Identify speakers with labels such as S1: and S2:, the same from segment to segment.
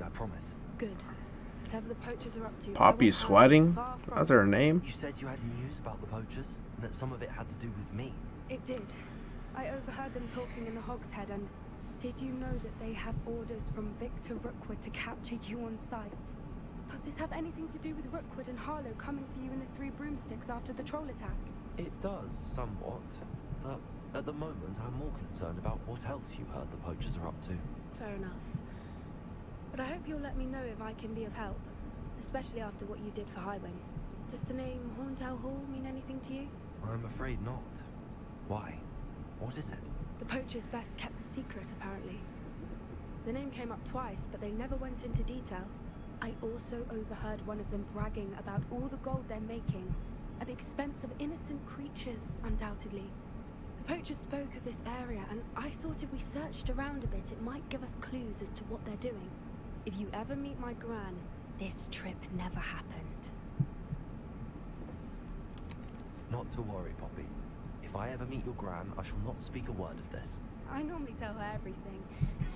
S1: Poppy, I promise.
S2: Good. Whatever the poachers are up to. I
S3: Poppy's
S2: will hide
S3: sweating?
S2: far
S3: That's her name?
S1: You said you had news about the poachers, and that some of it had to do with me.
S2: It did. I overheard them talking in the Hogshead, and did you know that they have orders from Victor Rookwood to capture you on sight? Does this have anything to do with Rookwood and Harlow coming for you in the Three Broomsticks after the troll attack?
S1: It does, somewhat. But at the moment, I'm more concerned about what else you heard the poachers are up to.
S2: Fair enough. But I hope you'll let me know if I can be of help, especially after what you did for Highwing. Does the name Horntail Hall mean anything to you?
S1: I'm afraid not. Why? What is it?
S2: The poacher's best kept a secret, apparently. The name came up twice, but they never went into detail. I also overheard one of them bragging about all the gold they're making, at the expense of innocent creatures, undoubtedly. The poachers spoke of this area, and I thought if we searched around a bit, it might give us clues as to what they're doing. If you ever meet my gran, this trip never happened.
S1: Not to worry, Poppy. If I ever meet your gran, I shall not speak a word of this.
S2: I normally tell her everything.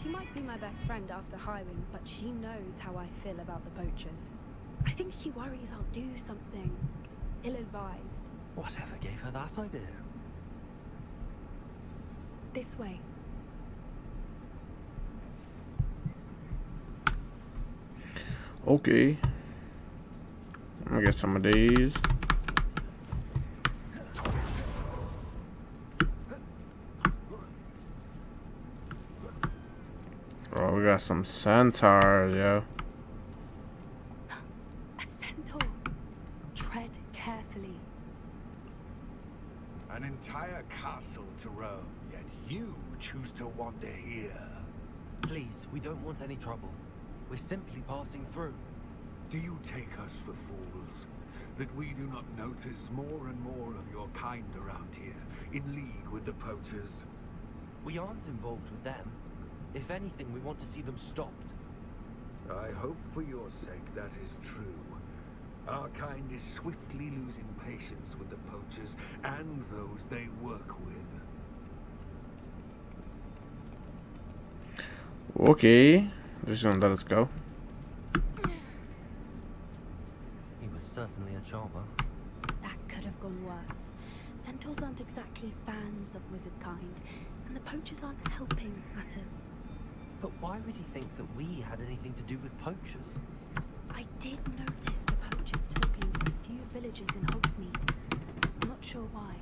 S2: She might be my best friend after Highwing, but she knows how I feel about the poachers. I think she worries I'll do something ill-advised.
S1: Whatever gave her that idea?
S2: This way.
S3: Okay. I'm gonna get some of these. Oh, we got some centaurs, yo.
S2: A centaur. Tread carefully.
S4: An entire castle to roam, yet you choose to wander here.
S1: Please, we don't want any trouble. We're simply passing through.
S4: Do you take us for fools? That we do not notice more and more of your kind around here, in league with the poachers?
S1: We aren't involved with them. If anything, we want to see them stopped.
S4: I hope for your sake that is true. Our kind is swiftly losing patience with the poachers and those they work with.
S3: Okay. Just gonna let us go.
S1: He was certainly a charmer.
S2: That could have gone worse. Centaurs aren't exactly fans of wizard kind, and the poachers aren't helping matters.
S1: But why would he think that we had anything to do with poachers?
S2: I did notice the poachers talking to a few villagers in Hogsmeade. I'm not sure why.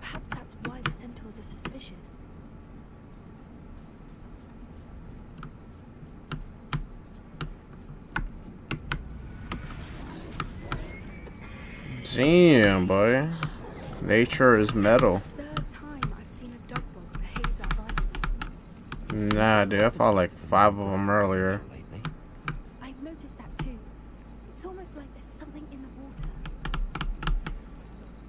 S2: Perhaps that's why the centaurs are suspicious.
S3: Damn, boy. Nature is metal.
S2: Third time I've seen a Dugbog behave that violently.
S3: Nah, dude, I fought like five of them earlier.
S2: I've noticed that too. It's almost like there's something in the water.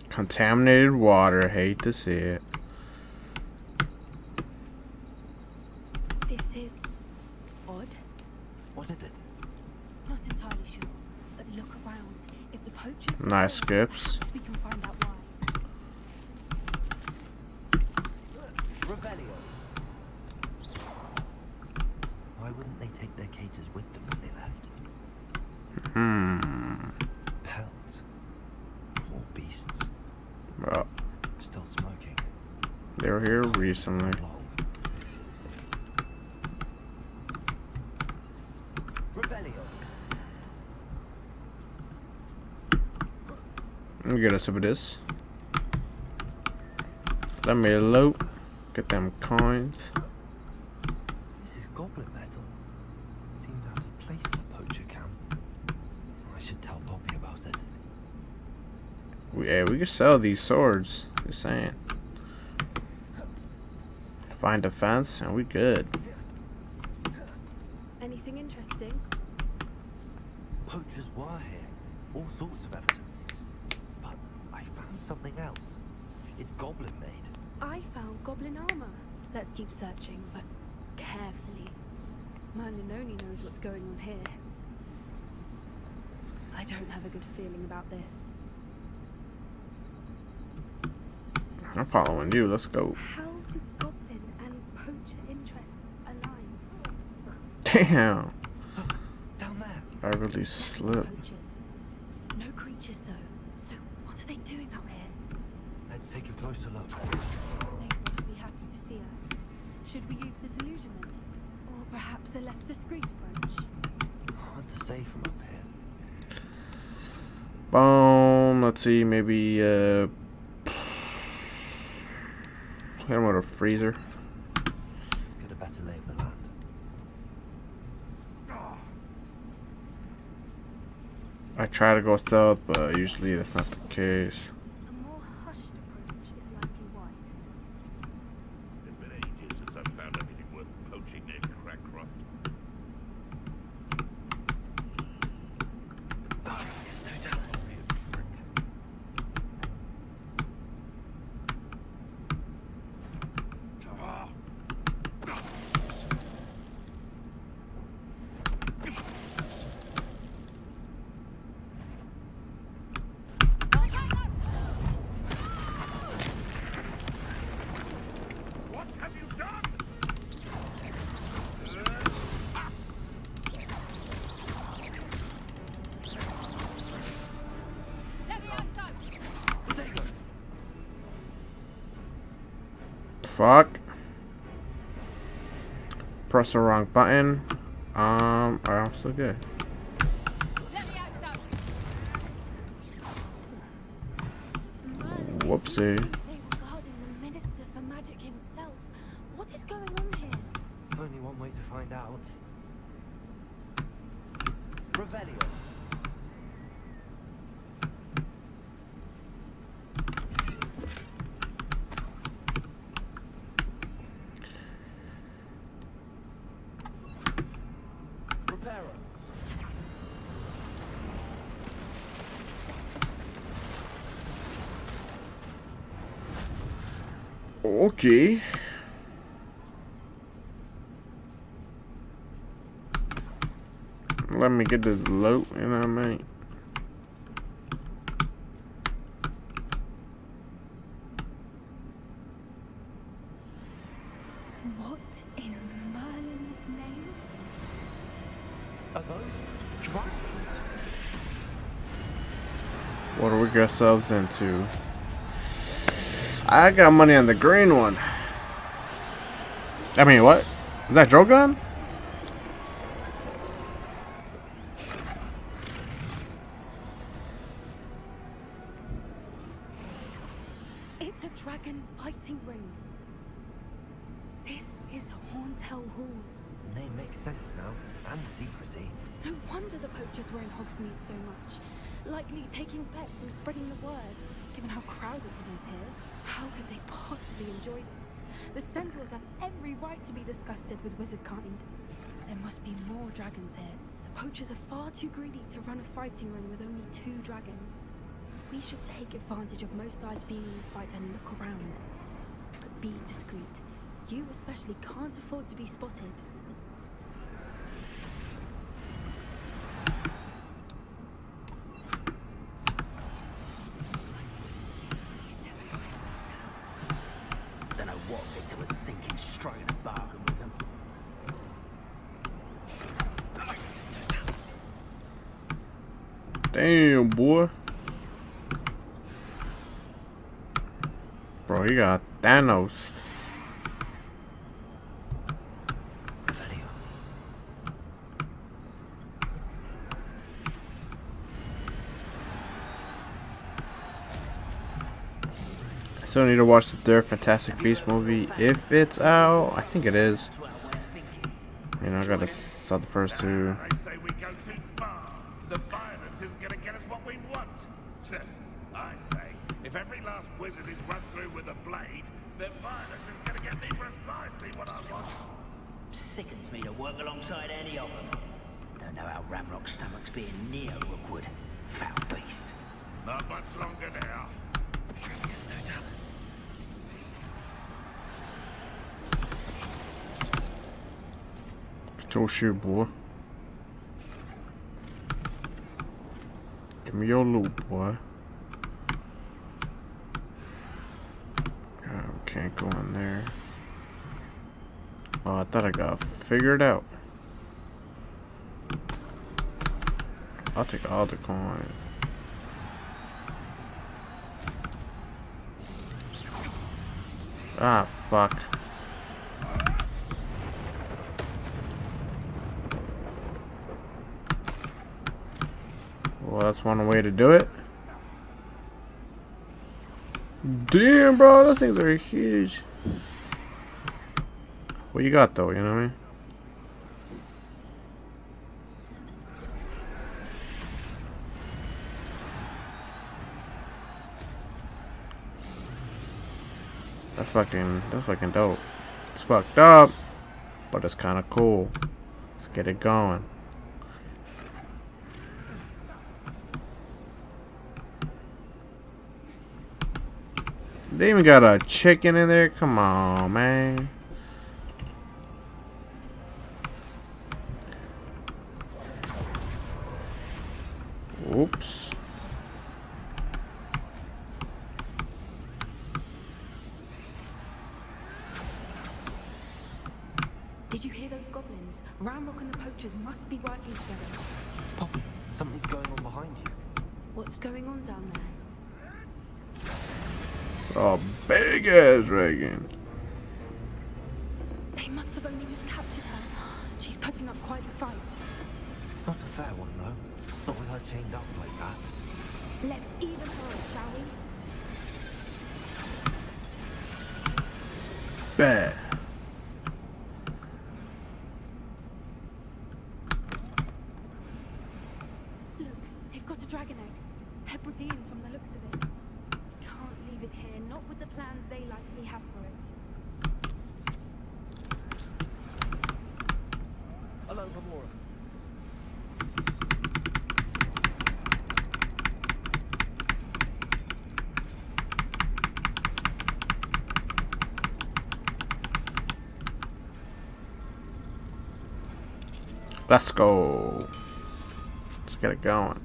S3: Contaminated water. Hate to see it.
S2: This is odd.
S1: What is it?
S2: Not entirely sure, but look around. If the poachers were
S3: Nice
S2: there,
S3: skips.
S2: perhaps we can find out why.
S1: Revelio. Why wouldn't they take their cages with them when they left?
S3: Hmm.
S1: Pelts. Poor beasts.
S3: Well,
S1: Still smoking.
S3: they were here recently.
S1: Long. Revelio.
S3: Let me get us some of this. Let me loot. Get them coins.
S1: This is goblin metal. Seems out of place in a poacher camp. I should tell Poppy about it.
S3: We, yeah, we can sell these swords. Just saying. Find a fence and we good.
S2: Anything interesting?
S1: Poachers were here. All sorts of evidence. But I found something else. It's goblin made.
S2: I found goblin armor. Let's keep searching, but carefully. Merlin only knows what's going on here. I don't have a good feeling about this.
S3: I'm following you. Let's go.
S2: How do goblin and poacher interests align?
S3: Damn. I really slipped.
S2: poachers. No creatures though. So what are they doing out here?
S1: Let's take a closer look.
S2: They wouldn't be happy to see us. Should we use disillusionment? Or perhaps a less discreet approach?
S1: Hard to say from up here.
S3: Boom. Let's see. Maybe uh, hit him with a freezer.
S1: Let's get a better lay of the land.
S3: I try to go stealth, but usually that's not the case.
S2: A more hushed approach is likely wise.
S5: It's been ages since I've found anything worth poaching near Cragcroft.
S1: Oh, it's no doubt.
S5: What have you done?
S1: Potato!
S3: Fuck. Press the wrong button. Um, I'm still good. Whoopsie.
S2: They were guarding the Minister for Magic himself. What is going on here?
S1: Only one way to find out. Revelio. Reparo.
S3: Okay. Let me get this loot and I might.
S2: What in Merlin's name?
S1: Are those dragons?
S3: What do we get ourselves into? I got money on the green one. I mean, what? Is that Drogon?
S2: It's a dragon fighting ring. This is Horntail Hall.
S1: The name makes sense now, and the secrecy.
S2: No wonder the poachers were in Hogsmeade so much. Likely taking bets and spreading the word, given how crowded it is here. How could they possibly enjoy this? The centaurs have every right to be disgusted with wizard kind. There must be more dragons here. The poachers are far too greedy to run a fighting ring with only two dragons. We should take advantage of most eyes being in the fight and look around. But be discreet. You especially can't afford to be spotted.
S6: Don't know what Victor was thinking, striking a bargain with them.
S1: Let's do that.
S3: Damn, boy. Bro, he got Thanos. Still need to watch the third Fantastic Beast movie if it's out. I think it is. You know, I gotta saw the first two.
S5: They say we go too far. The violence isn't going to get us what we want. I say, if every last wizard is run through with a blade, then violence is going to get me precisely what I want.
S6: Sickens me to work alongside any of them. Don't know how Ranrok's stomach's being near Rookwood. Foul beast.
S5: Not much longer now.
S1: It's no doubt.
S3: Get your shit, Give me your loot, boy. Oh, can't go in there. Oh, I thought I got figured out. I'll take all the coins. Ah, fuck. That's one way to do it. Damn, bro, those things are huge. What you got, though, you know what I mean? That's fucking, that's fucking dope. It's fucked up, but it's kind of cool. Let's get it going. They even got a chicken in there? Come on, man. Oops. Ass dragon.
S2: They must have only just captured her. She's putting up quite the fight.
S1: Not a fair one, though. Not with her chained up like that.
S2: Let's even her up, shall we?
S3: Bad.
S2: Look, they've got a dragon egg. Hebridean from the looks of it. Can't leave it here, not with the plans they likely have for it.
S1: Hello, Gamora.
S3: Let's go. Let's get it going.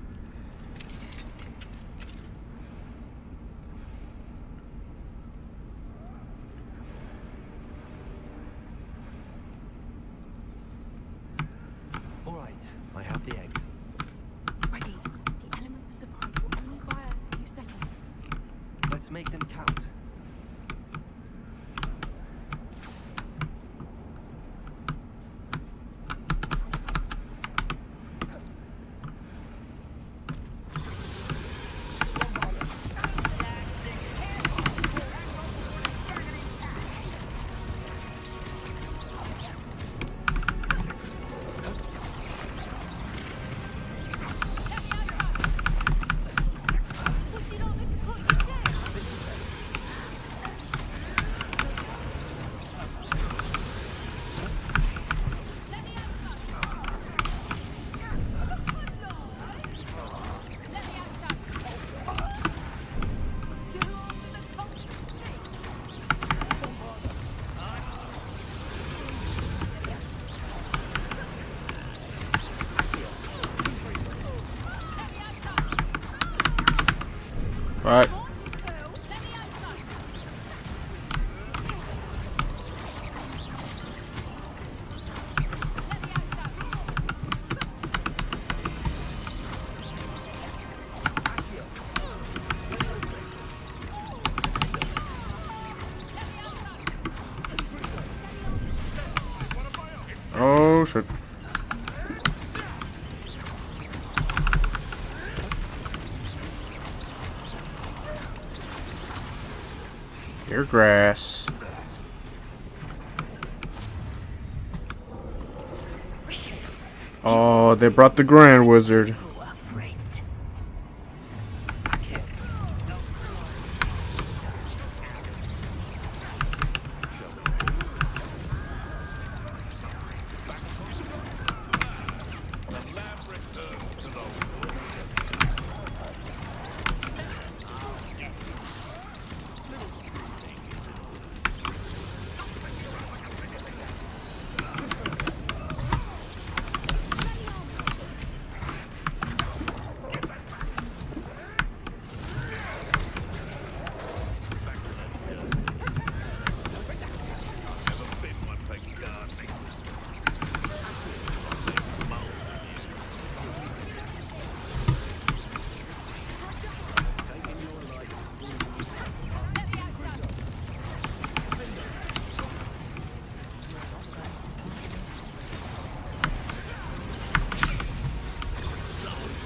S3: Alright. Oh shit. Your grass. Oh, they brought the Grand Wizard.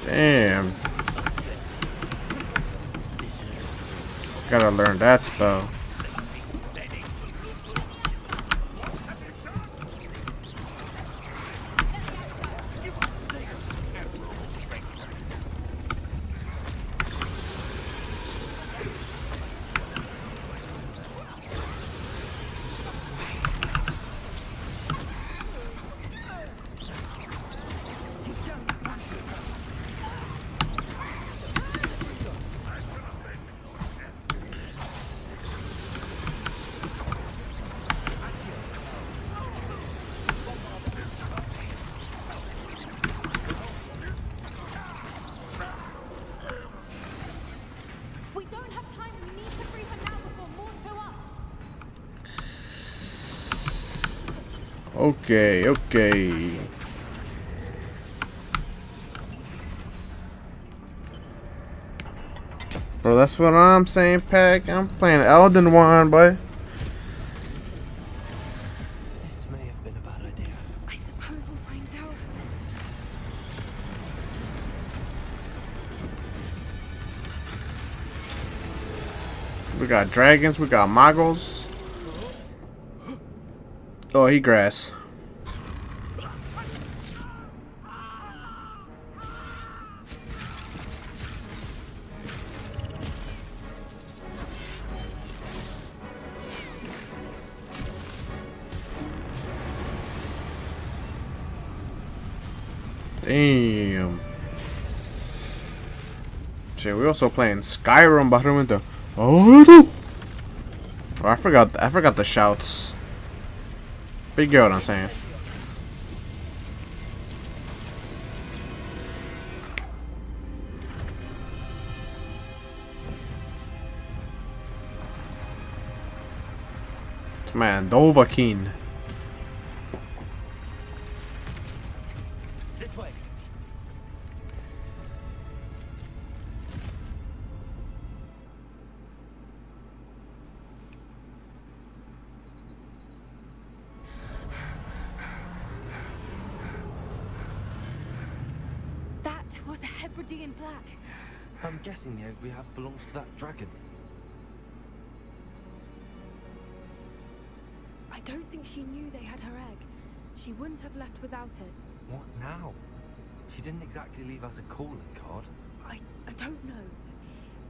S6: Damn.
S3: Gotta learn that spell. Okay, okay. Bro, that's what I'm saying, Pack. I'm playing Elden One, boy.
S1: This may have been a bad idea.
S2: I suppose we'll find out.
S3: We got dragons, we got moggles. Oh, he grass. Damn. Shit, we're also playing Skyrim bajamente. Oh, Oh, I forgot. I forgot the shouts. But you get what I'm saying. Man, Dovahkiin.
S1: The egg eh? we have belongs to that dragon.
S2: I don't think she knew they had her egg. She wouldn't have left without it.
S1: What now? She didn't exactly leave us a calling card.
S2: I, I don't know.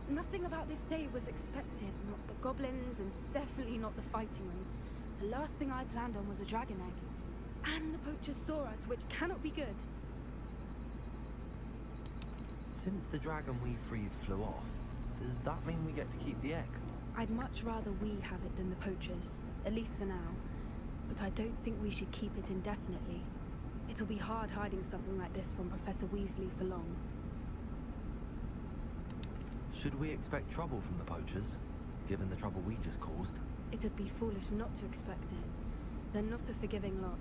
S2: Nothing about this day was expected. Not the goblins, and definitely not the fighting ring. The last thing I planned on was a dragon egg. And the poachers saw us, which cannot be good.
S1: Since the dragon we freed flew off, does that mean we get to keep the egg?
S2: I'd much rather we have it than the poachers, at least for now. But I don't think we should keep it indefinitely. It'll be hard hiding something like this from Professor Weasley for long.
S1: Should we expect trouble from the poachers, given the trouble we just caused?
S2: It would be foolish not to expect it. They're not a forgiving lot.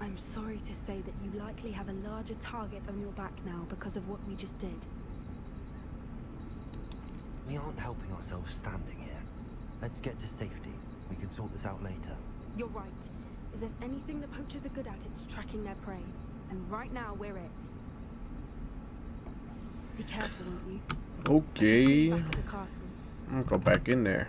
S2: I'm sorry to say that you likely have a larger target on your back now because of what we just did.
S1: We aren't helping ourselves standing here. Let's get to safety. We can sort this out later.
S2: You're right. If there's anything the poachers are good at, it's tracking their prey. And right now, we're it. Be careful, won't you? I shall see you
S3: Okay.
S2: back at the castle.
S3: I'm gonna go back in there.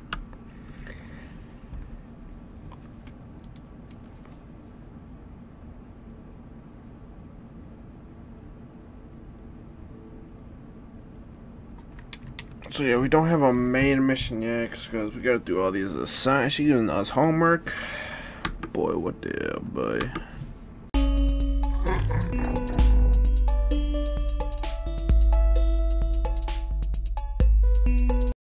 S3: So yeah, we don't have a main mission yet because we gotta do all these assignments. She giving us homework. Boy, what the hell, boy.